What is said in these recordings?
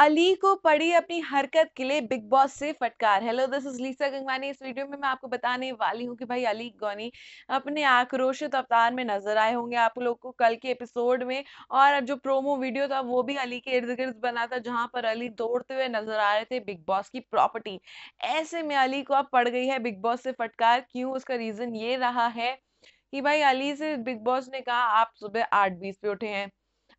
अली को पड़ी अपनी हरकत के लिए बिग बॉस से फटकार। Hello this is Lisa Gangwani इस वीडियो में मैं आपको बताने वाली हूँ कि भाई अली गौनी अपने आक्रोशित अवतार में नज़र आए होंगे आप लोग को कल के एपिसोड में। और जो प्रोमो वीडियो था, वो भी अली के इर्द गिर्द बना था, जहाँ पर अली दौड़ते हुए नज़र आ रहे थे बिग बॉस की प्रॉपर्टी ऐसे में अली को अब पड़ गई है बिग बॉस से फटकार। क्यों? उसका रीजन ये रहा है कि भाई अली से बिग बॉस ने कहा, आप सुबह आठ बीस पे उठे हैं।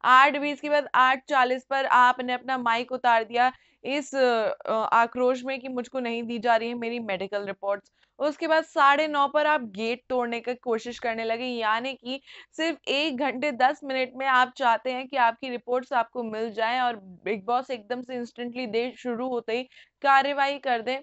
आठ बीस के बाद आठ चालीस पर आपने अपना माइक उतार दिया। इस आक्रोश में कि मुझको नहीं दी जा रही है मेरी मेडिकल रिपोर्ट्स उसके बाद साढ़े नौ पर आप गेट तोड़ने की कोशिश करने लगे। यानी कि सिर्फ़ एक घंटे दस मिनट में आप चाहते हैं कि आपकी रिपोर्ट्स आपको मिल जाए और बिग बॉस एकदम से इंस्टेंटली दे शुरू होते ही कार्यवाही कर दें।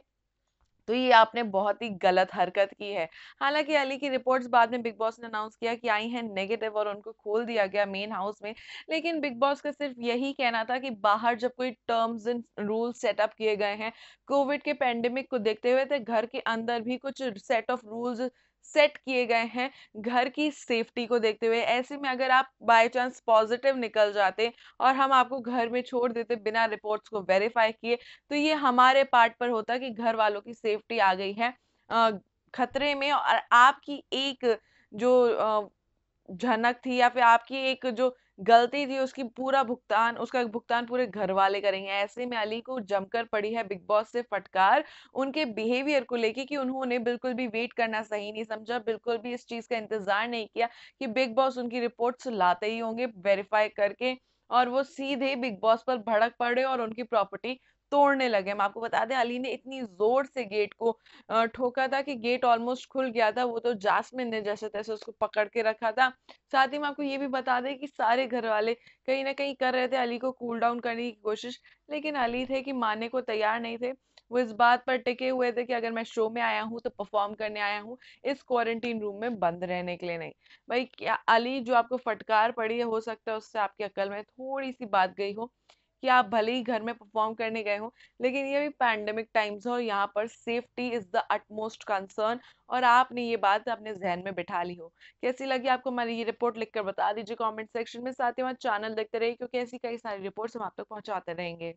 तो ये आपने बहुत ही गलत हरकत की है। हालाँकि अली की रिपोर्ट्स बाद में बिग बॉस ने अनाउंस किया कि आई हैं नेगेटिव और उनको खोल दिया गया मेन हाउस में, लेकिन बिग बॉस का सिर्फ़ यही कहना था कि बाहर जब कोई टर्म्स एंड रूल सेटअप किए गए हैं, कोविड के पेंडेमिक को देखते हुए तो घर के अंदर भी कुछ सेट ऑफ़ रूल्स सेट किए गए हैं घर की सेफ्टी को देखते हुए। ऐसे में अगर आप बाय चांस पॉजिटिव निकल जाते और हम आपको घर में छोड़ देते बिना रिपोर्ट्स को वेरीफाई किए तो ये हमारे पार्ट पर होता कि घर वालों की सेफ्टी आ गई है। खतरे में और आपकी एक जो झनक थी या फिर आपकी एक जो गलती थी उसकी, पूरा भुगतान, उसका भुगतान पूरे घर वाले करेंगे। ऐसे में अली को जमकर पड़ी है बिग बॉस से फटकार उनके बिहेवियर को लेके कि उन्होंने बिल्कुल भी वेट करना सही नहीं समझा, बिल्कुल भी इस चीज़ का इंतज़ार नहीं किया कि बिग बॉस उनकी रिपोर्ट्स लाते ही होंगे, वेरीफाई करके और वो सीधे बिग बॉस पर भड़क पड़े और उनकी प्रॉपर्टी तोड़ने लगे। हम आपको बता दें, अली ने इतनी ज़ोर से गेट को ठोका था कि गेट ऑलमोस्ट खुल गया था। वो तो जासमिन ने जैसे तैसे उसको पकड़ के रखा था। साथ ही मैं आपको ये भी बता दें कि सारे घर वाले कहीं ना कहीं कर रहे थे अली को कूल डाउन करने की कोशिश, लेकिन अली थे कि मानने को तैयार नहीं थे। वो इस बात पर टिके हुए थे कि अगर मैं शो में आया हूँ तो परफॉर्म करने आया हूँ, इस क्वारंटीन रूम में बंद रहने के लिए नहीं। भाई, क्या अली जो आपको फटकार पड़ी है, हो सकता है उससे आपकी अकल में थोड़ी सी बात गई हो। कि आप भले ही घर में परफॉर्म करने गए हो, लेकिन ये भी पैंडमिक टाइम्स हो यहाँ पर safety is the utmost concern और आपने ये बात अपने जहन में बिठा ली हो। कैसी लगी आपको हमारी ये रिपोर्ट लिखकर बता दीजिए कमेंट सेक्शन में, साथ ही हमारे चैनल देखते रहिए, क्योंकि ऐसी कई सारी रिपोर्ट्स हम आप तक पहुँचाते रहेंगे।